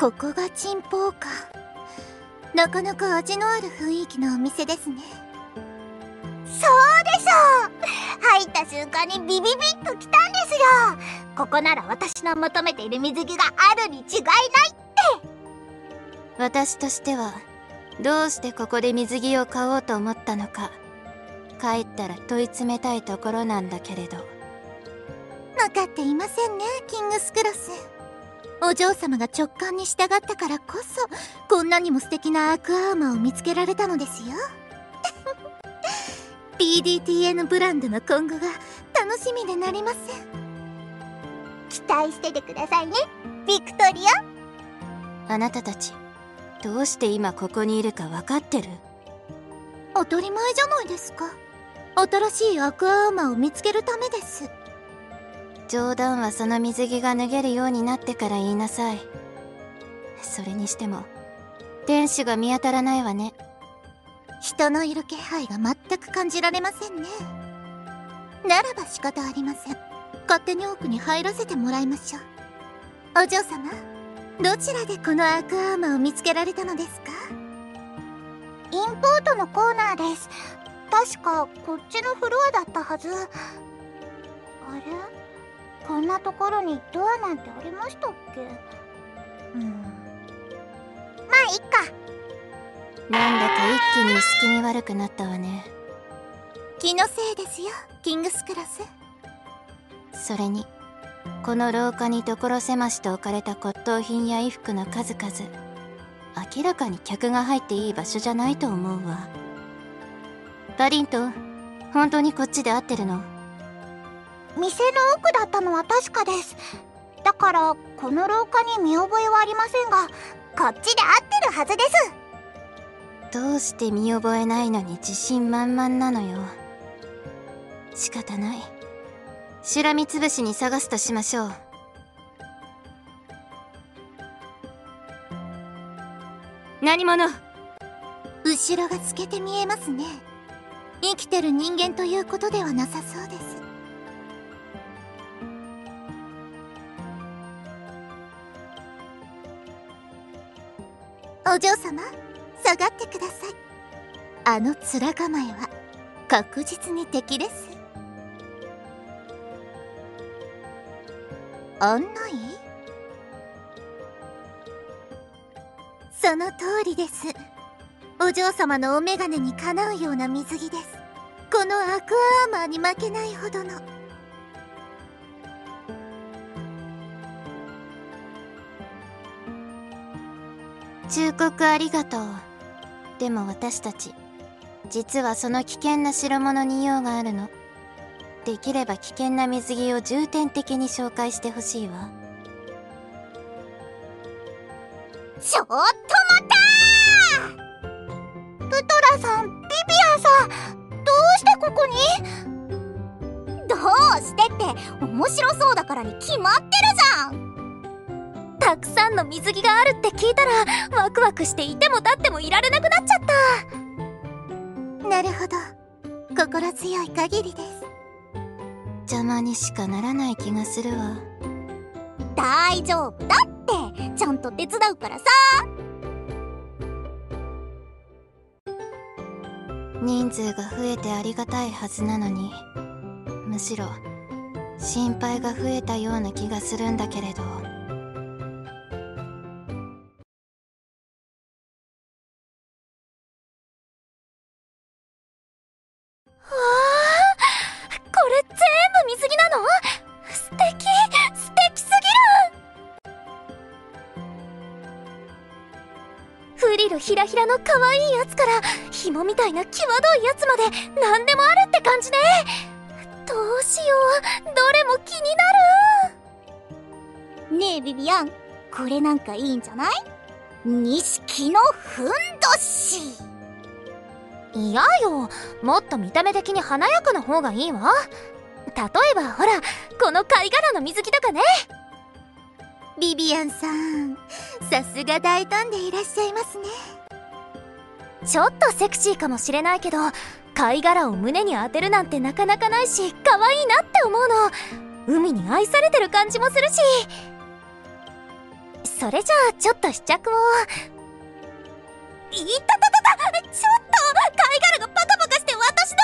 ここがチンポーか。なかなか味のある雰囲気のお店ですね。そうでしょう。入った瞬間にビビビッときたんですよ。ここなら私の求めている水着があるに違いないって。私としてはどうしてここで水着を買おうと思ったのか。帰ったら問い詰めたいところなんだけれど。分かっていませんねキングスクロスお嬢様が直感に従ったからこそこんなにも素敵なアクアーマーを見つけられたのですよ。PDTN ブランドの今後が楽しみでなりません。期待しててくださいねビクトリア。あなたたちどうして今ここにいるか分かってる？当たり前じゃないですか。新しいアクアアーマーを見つけるためです冗談はその水着が脱げるようになってから言いなさい。それにしても天使が見当たらないわね。人のいる気配が全く感じられませんね。ならば仕方ありません。勝手に奥に入らせてもらいましょう。お嬢様どちらでこのアクアーマーを見つけられたのですか？インポートのコーナーです。確かこっちのフロアだったはず。あれ？こんなところにドアなんてありましたっけ？うん。まあいっか。なんだか一気に薄気味悪くなったわね。気のせいですよキングスクラス。それにこの廊下に所狭しと置かれた骨董品や衣服の数々明らかに客が入っていい場所じゃないと思うわ。パディントン本当にこっちで合ってるの？店の奥だったのは確かです。だからこの廊下に見覚えはありませんがこっちで合ってるはずです。どうして見覚えないのに自信満々なのよ。仕方ない。しらみつぶしに探すとしましょう。何者？後ろが透けて見えますね。生きてる人間ということではなさそうですお嬢様下がってください。あの面構えは確実に敵です。案内？その通りです。お嬢様のお眼鏡にかなうような水着です。このアクアアーマーに負けないほどの。忠告ありがとう。でも私たち実はその危険な代物に用があるの。できれば危険な水着を重点的に紹介してほしいわ。ちょっと待ったプトラさんビビアンさんどうしてここに？どうしてって面白そうだからに決まってるじゃん。たくさんの水着があるって聞いたらワクワクしていても立ってもいられなくなっちゃった。なるほど。心強い限りです。邪魔にしかならない気がするわ。大丈夫。だってちゃんと手伝うからさ。人数が増えてありがたいはずなのにむしろ心配が増えたような気がするんだけれど紐みたいな際どいやつまで何でもあるって感じねどうしようどれも気になるねえビビアンこれなんかいいんじゃない錦のふんどし嫌よもっと見た目的に華やかな方がいいわ例えばほらこの貝殻の水着とかねビビアンさんさすが大胆でいらっしゃいますねちょっとセクシーかもしれないけど貝殻を胸に当てるなんてなかなかないし可愛いなって思うの。海に愛されてる感じもするし。それじゃあちょっと試着を。いたたたたちょっと貝殻がパカパカして私の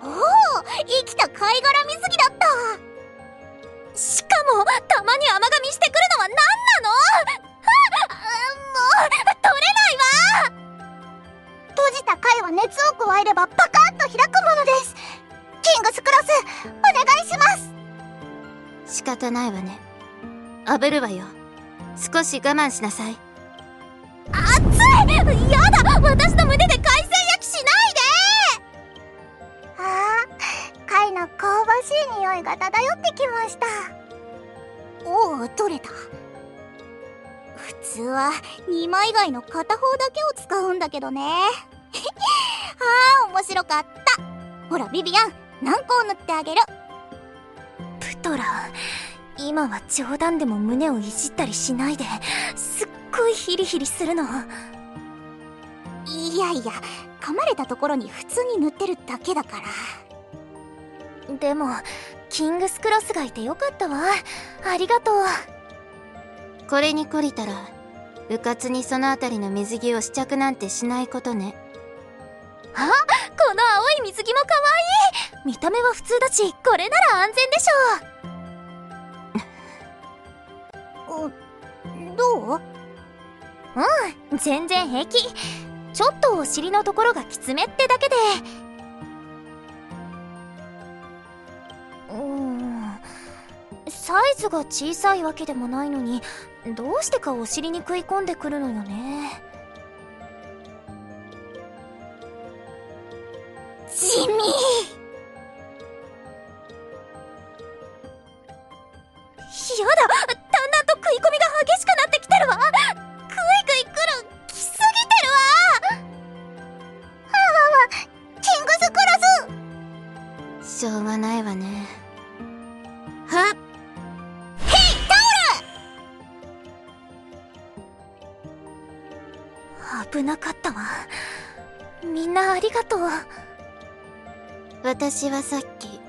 胸を。おお生きた貝殻水着だった。しかもたまに甘噛みしてくるのは何なの？閉じた貝は熱を加えればパカッと開くものです。キングスクロスお願いします。仕方ないわね。炙るわよ。少し我慢しなさい。熱い！やだ！私の胸で海鮮焼きしないで！ああ貝の香ばしい匂いが漂ってきました。おお取れた。普通は2枚貝の片方だけを使うんだけどね。ああ面白かった。ほらビビアン軟膏塗ってあげる。プトラ今は冗談でも胸をいじったりしないで。すっごいヒリヒリするの。いやいや噛まれたところに普通に塗ってるだけだから。でもキングスクロスがいてよかったわ。ありがとう。これに懲りたらうかつにそのあたりの水着を試着なんてしないことね。あこの青い水着も可愛い。見た目は普通だしこれなら安全でしょう。どう？うん全然平気。ちょっとお尻のところがきつめってだけでズが小さいわけでもないのにどうしてかお尻に食い込んでくるのよね。危なかったわ。みんなありがとう。私はさっき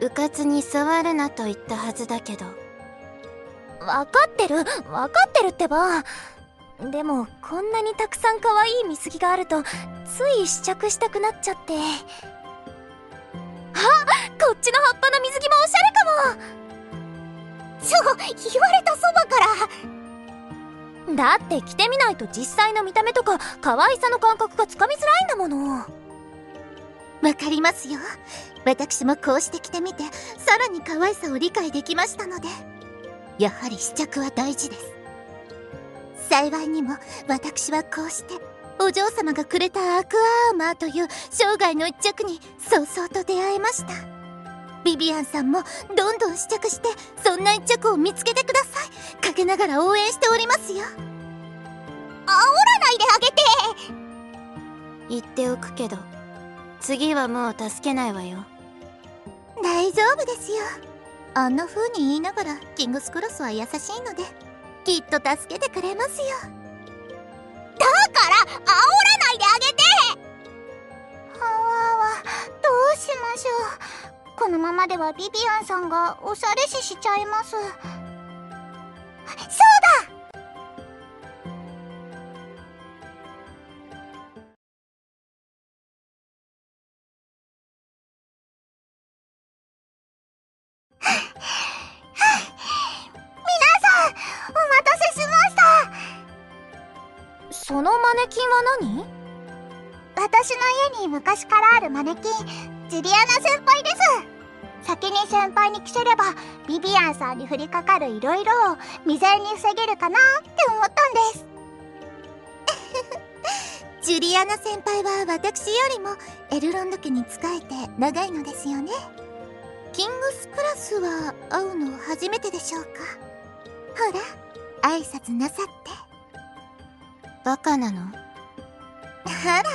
うかつに触るなと言ったはずだけど。わかってる？わかってるってば。でもこんなにたくさん可愛い水着があるとつい試着したくなっちゃって。あこっちの葉っぱの水着もおしゃれかそう言われたそばから。もだって着てみないと実際の見た目とか可愛さの感覚がつかみづらいんだもの。わかりますよ。私もこうして着てみてさらに可愛さを理解できましたので。やはり試着は大事です。幸いにも私はこうしてお嬢様がくれたアクアアーマーという生涯の一着に早々と出会えました。ビビアンさんもどんどん試着してそんな一着を見つけてください。かけながら応援しておりますよ。煽らないであげて。言っておくけど次はもう助けないわよ。大丈夫ですよ。あんな風に言いながらキングスクロスは優しいのできっと助けてくれますよ。だから煽らないであげて。はわわどうしましょうこのままではビビアンさんがおしゃれししちゃいます。そうだ。皆さんお待たせしました。そのマネキンは何？私の家に昔からあるマネキンジュリアナ先輩です。先に先輩に着せればビビアンさんに降りかかるいろいろを未然に防げるかなって思ったんです。ジュリアナ先輩は私よりもエルロンド家に仕えて長いのですよね。キングスクラスは会うの初めてでしょうか。ほら挨拶なさって。バカなの？あら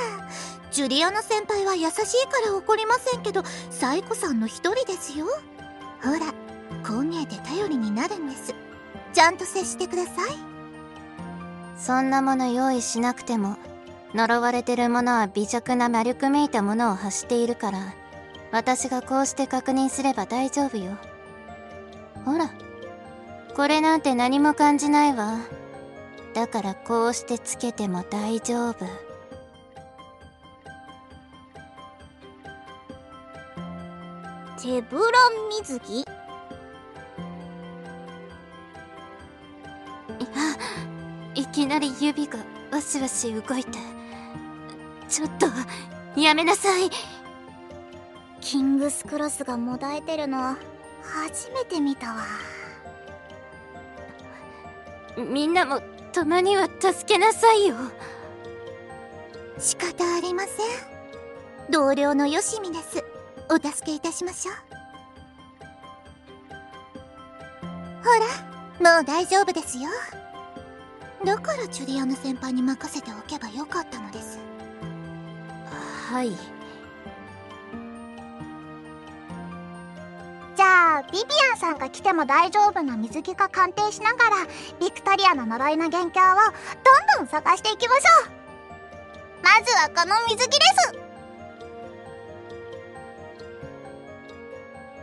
ジュリアナ先輩は優しいから怒りませんけどサイコさんの一人ですよ。ほらこう見えて頼りになるんです。ちゃんと接してください。そんなもの用意しなくても呪われてるものは微弱な魔力めいたものを発しているから私がこうして確認すれば大丈夫よ。ほらこれなんて何も感じないわ。だからこうしてつけても大丈夫。手ぶら水着。いきなり指がわしわし動いて。ちょっとやめなさい。キングスクロスがもだえてるの初めて見たわ。みんなもたまには助けなさいよ。仕方ありません。同僚のよしみですお助けいたしましょう。ほらもう大丈夫ですよ。だからジュリアナ先輩に任せておけばよかったのです。はい。じゃあビビアンさんが来ても大丈夫な水着か鑑定しながらビクトリアの呪いの元凶をどんどん探していきましょう。まずはこの水着です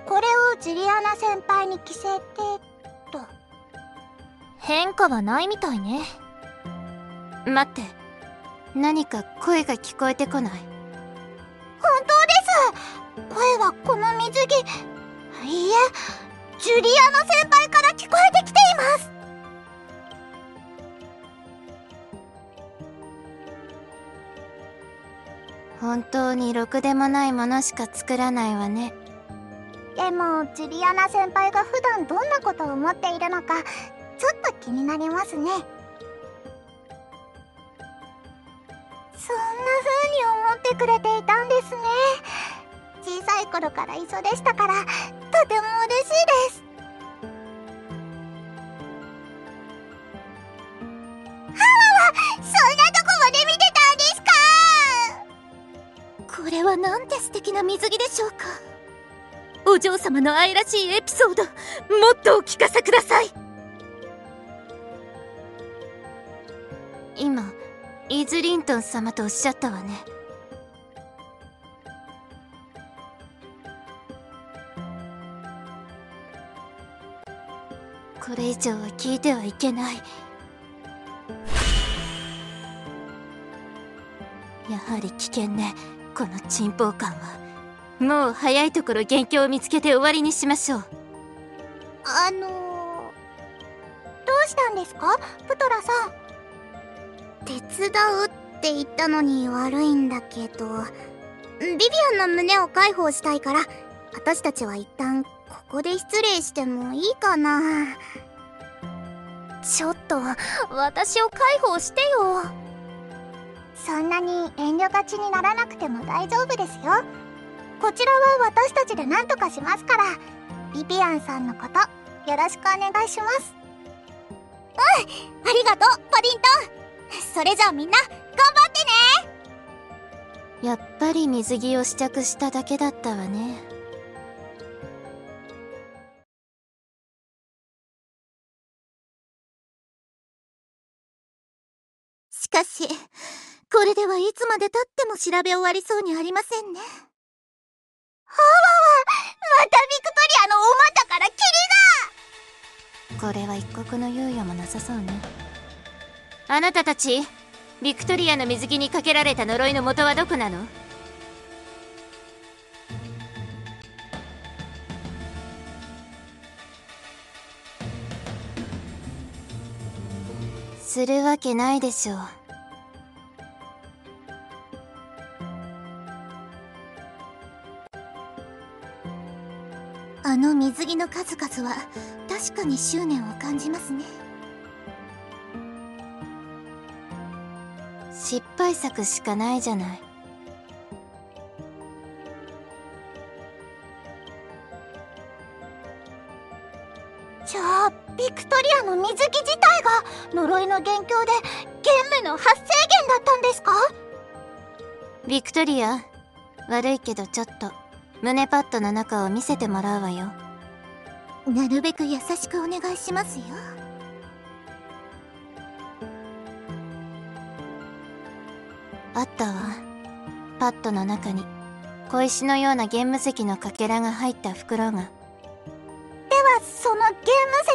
これをジュリアナ先輩に着せてと。変化はないみたいね。待って。何か声が聞こえてこない。本当です。声はこの水着。いいえ。ジュリアナ先輩から聞こえてきています。本当にろくでもないものしか作らないわねでもジュリアナ先輩が普段どんなことを思っているのかちょっと気になりますね。そんな風に思ってくれていたんですね。小さい頃から一緒でしたからとても嬉しいです。ハワはそんなとこまで見てたんですか？これはなんて素敵な水着でしょうか？お嬢様の愛らしいエピソードもっとお聞かせください。今イズリントン様とおっしゃったわね。これ以上は聞いてはいけない。やはり危険ねこの沈黙感は。もう早いところ元凶を見つけて終わりにしましょう。あのー、どうしたんですか？プトラさん。手伝うって言ったのに悪いんだけど。ビビアンの胸を解放したいから私たちは一旦ここで失礼してもいいかな。ちょっと私を解放してよ。そんなに遠慮がちにならなくても大丈夫ですよこちらは私たちで何とかしますからビビアンさんのことよろしくお願いします。うんありがとうパディント。ンそれじゃあみんな頑張ってね。やっぱり水着を試着しただけだったわね。しかしこれではいつまでたっても調べ終わりそうにありませんねはわわまたビクトリアのお股から霧が。これは一刻の猶予もなさそうね。あなたたちビクトリアの水着にかけられた呪いの元はどこなの？するわけないでしょうの水着の数々は確かに執念を感じますね。失敗作しかないじゃない。じゃあビクトリアの水着自体が呪いの元凶でゲームの発生源だったんですか？ビクトリア悪いけどちょっと。胸パッドの中を見せてもらうわよ。なるべく優しくお願いしますよ。あったわ。パッドの中に小石のようなゲーム石のかけらが入った袋が。ではがそのゲーム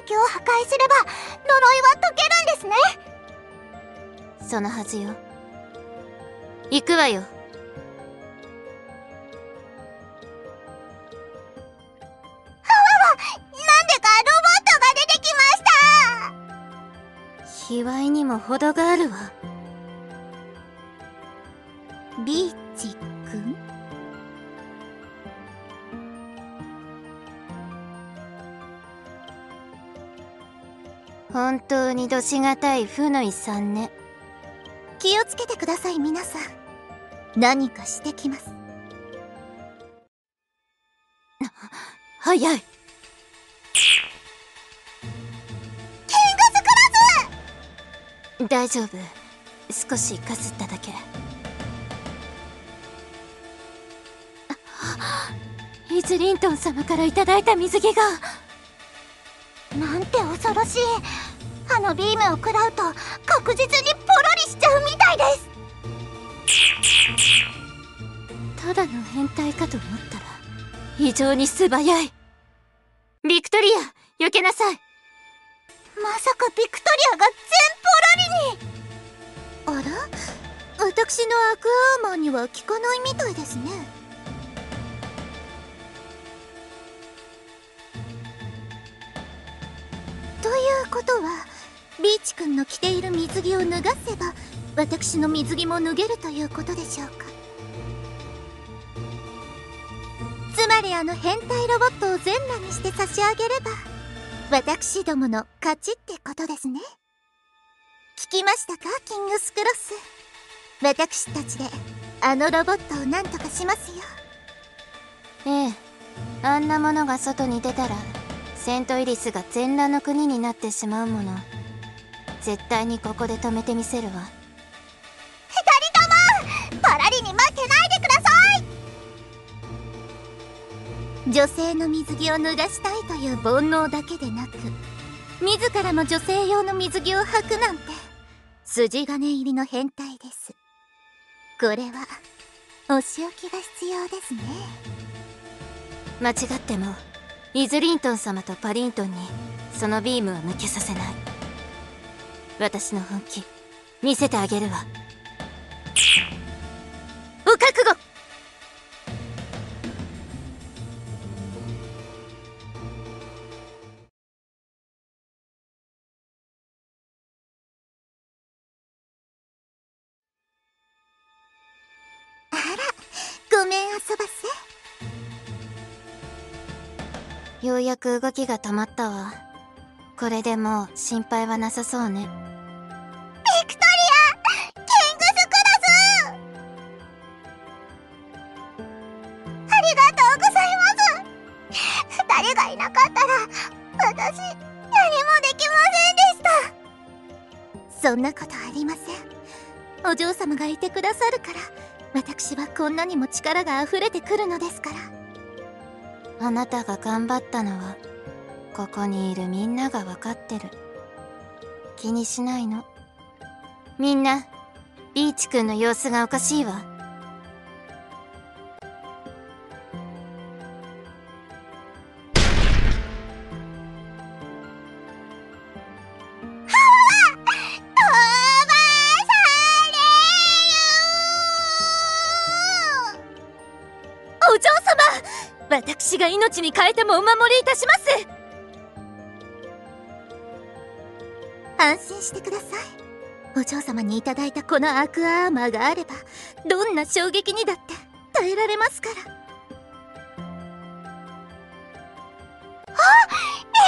石を破壊すれば呪いは解けるんですね。そのはずよ。行くわよも程があるわ。ビーチくん本当にどしがたい負の遺産ね。気をつけてください皆さん。何かしてきます。早い。大丈夫。少しかすっただけ。イズリントン様からいただいた水着が。なんて恐ろしい。あのビームを食らうと確実にポロリしちゃうみたいです。ただの変態かと思ったら非常に素早い。ビクトリア避けなさい。まさかビクトリアが全ポロリにあら？私のアクアーマーには効かないみたいですね。ということはビーチくんの着ている水着を脱がせば私の水着も脱げるということでしょうか。つまりあの変態ロボットを全裸にして差し上げれば私どもの勝ちってことですね。きましたかキングスクロス。私たちであのロボットを何とかしますよ。ええ。あんなものが外に出たらセントイリスが全裸の国になってしまうもの。絶対にここで止めてみせるわ。二人ともパラリに負けないでください！女性の水着を脱がしたいという煩悩だけでなく自らも女性用の水着を履くなんて筋金入りの変態です。これはお仕置きが必要ですね。間違ってもイズリントン様とパリントンにそのビームは向けさせない。私の本気見せてあげるわ。お覚悟。うやく動きが止まったわ。これでもう心配はなさそうね。ビクトリアキングスクロスありがとうございます。二人がいなかったら私何もできませんでした。そんなことありません。お嬢様がいてくださるから私はこんなにも力が溢れてくるのですから。あなたが頑張ったのはここにいるみんなが分かってる。気にしないの。みんなビーチくんの様子がおかしいわ。命に変えてもお守りいたします。安心してください。お嬢様にいただいたこのアクアアーマーがあればどんな衝撃にだって耐えられますから。あ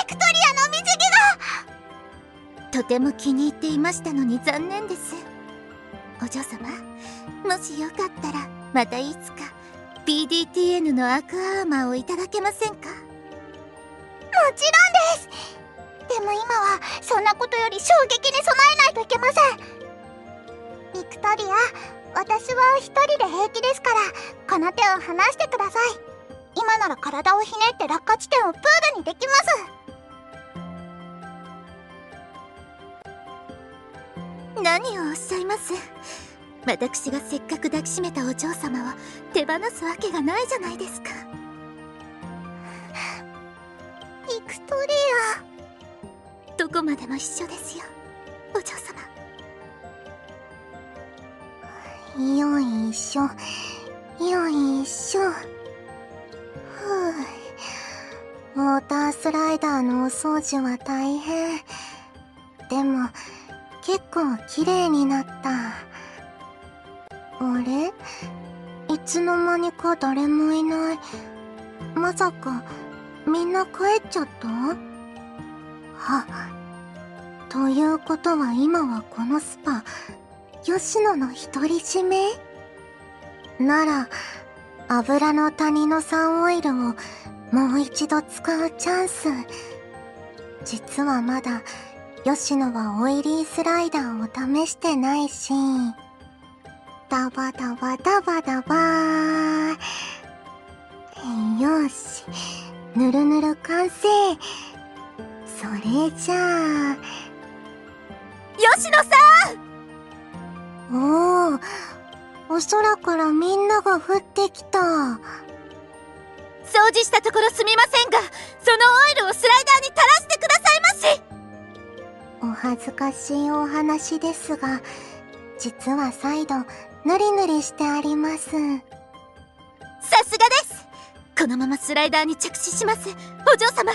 エクトリアの水着がとても気に入っていましたのに残念です。お嬢様もしよかったらまたいつか PDTN のアクアアーマーをいただけませんか？もちろんです。でも今はそんなことより衝撃に備えないといけません。ビクトリア私は一人で平気ですからこの手を離してください。今なら体をひねって落下地点をプールにできます。何をおっしゃいます？私がせっかく抱きしめたお嬢様を手放すわけがないじゃないですか。ビクトリアどこまでも一緒ですよ。お嬢様。よいしょ。よいしょ。ふう。ウォータースライダーのお掃除は大変。でも結構綺麗になったあれ？いつの間にか誰もいない。まさかみんな帰っちゃった？はということは今はこのスパ吉野の独り占め？なら油の谷のサンオイルをもう一度使うチャンス。実はまだ吉野はオイリースライダーを試してないし。ダバダバダバダバ。ーよし。ぬるぬる完成。それじゃあ。吉野さん！おおお空からみんなが降ってきた。掃除したところすみませんがそのオイルをスライダーに垂らしてくださいまし。お恥ずかしいお話ですが実は再度ぬりぬりしてあります。さすがです。このままスライダーに着地します。お嬢様。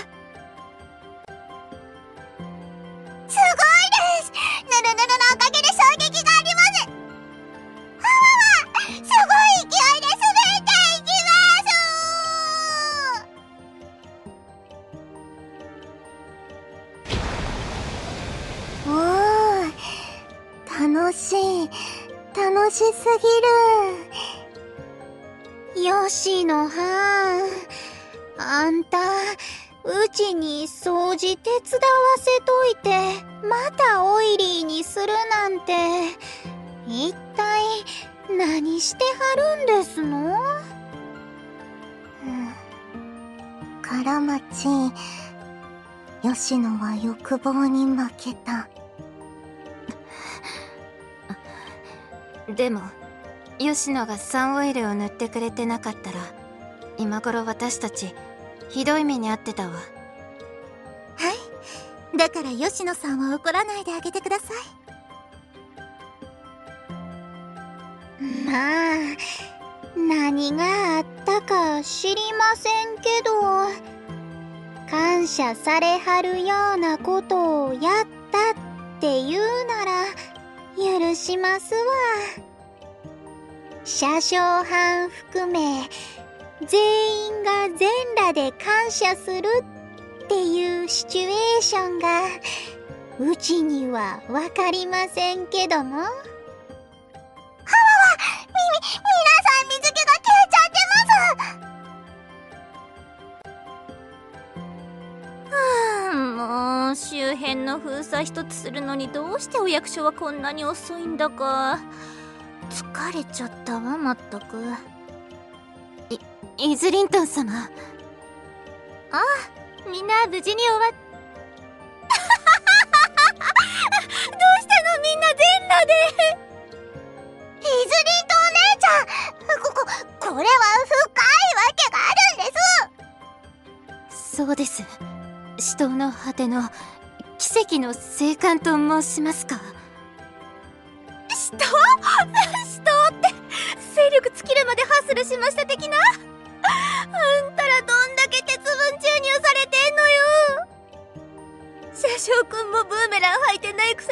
手伝わせといてまたオイリーにするなんて。一体何してはるんですの、うん、からまち吉野は欲望に負けた。でも吉野がサンオイルを塗ってくれてなかったら今頃私たちひどい目に遭ってたわ。はいだから吉野さんは怒らないであげてください。まあ何があったか知りませんけど感謝されはるようなことをやったっていうなら許しますわ。車掌班含め全員が全裸で感謝するっていうシチュエーションがうちにはわかりませんけども。はわわみみ皆さん水気が消えちゃってます。はあもう周辺の封鎖一つするのにどうしてお役所はこんなに遅いんだか。疲れちゃったわまったく。イズリントン様。ああみんな無事に終わっ どうしたのみんな全裸で。イズリーとお姉ちゃんこここれは深いわけがあるんです。そうです。死闘の果ての奇跡の生還と申しますか？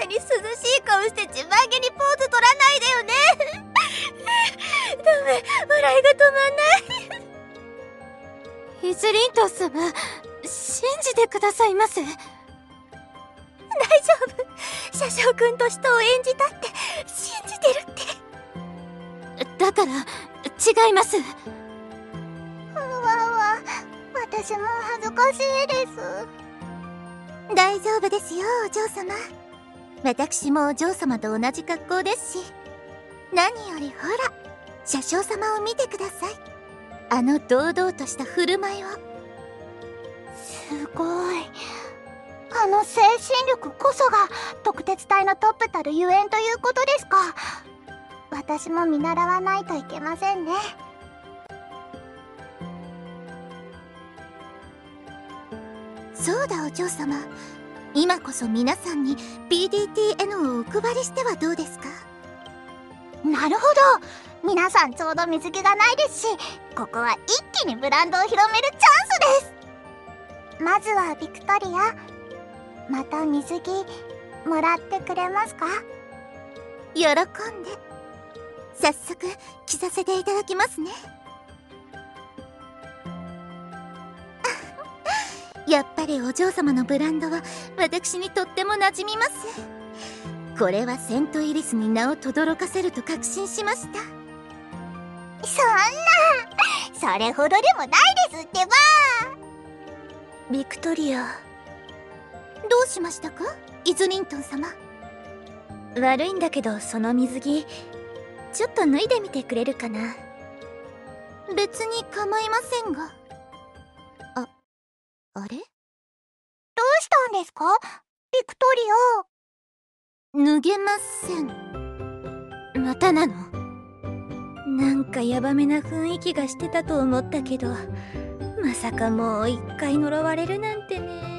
に涼しい顔して自慢げにポーズ取らないでよね。ダメ笑いが止まんない。イズリントン様信じてくださいませ。大丈夫。車掌くんと人を演じたって信じてるって。だから違います。私も恥ずかしいです。大丈夫ですよお嬢様私もお嬢様と同じ格好ですし何よりほら車掌様を見てください。あの堂々とした振る舞いを。すごい。あの精神力こそが特鉄隊のトップたるゆえんということですか。私も見習わないといけませんね。そうだお嬢様今こそ皆さんに PDTN をお配りしてはどうですか？なるほど。皆さんちょうど水着がないですしここは一気にブランドを広めるチャンスです。まずはビクトリア。また水着もらってくれますか？喜んで。早速着させていただきますね。やっぱりお嬢様のブランドは私にとっても馴染みます。これはセントイリスに名を轟かせると確信しました。そんなそれほどでもないですってば。ビクトリアどうしましたか？イズリントン様。悪いんだけどその水着ちょっと脱いでみてくれるかな。別に構いませんが。ああれ？どうしたんですか？ビクトリア。脱げません。またなの？なんかヤバめな雰囲気がしてたと思ったけどまさかもう一回呪われるなんてね。